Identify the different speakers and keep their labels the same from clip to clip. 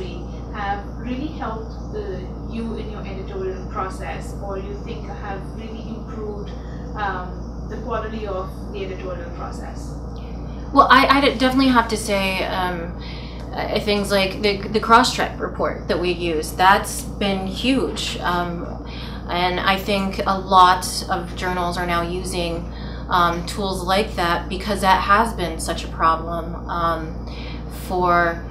Speaker 1: industry have really helped you in your editorial process or you think have really improved um, the quality of the editorial process?
Speaker 2: Well, I, I definitely have to say um, uh, things like the, the cross-check report that we use, that's been huge. Um, and I think a lot of journals are now using um, tools like that because that has been such a problem um, for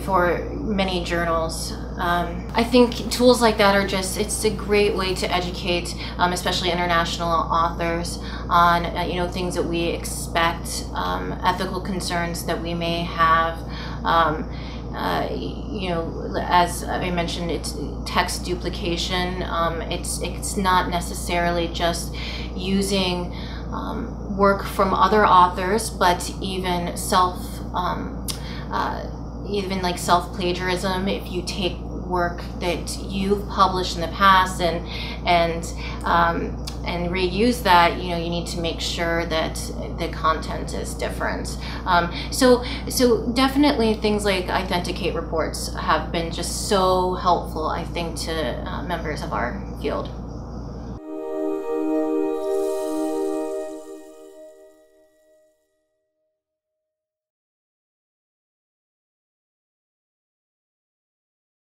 Speaker 2: for many journals. Um, I think tools like that are just, it's a great way to educate, um, especially international authors, on uh, you know things that we expect, um, ethical concerns that we may have. Um, uh, you know, as I mentioned, it's text duplication. Um, it's it's not necessarily just using um, work from other authors, but even self. Uh, even like self plagiarism if you take work that you've published in the past and and um, and reuse that you know you need to make sure that the content is different. Um, so so definitely things like iThenticate reports have been just so helpful I think to uh, members of our field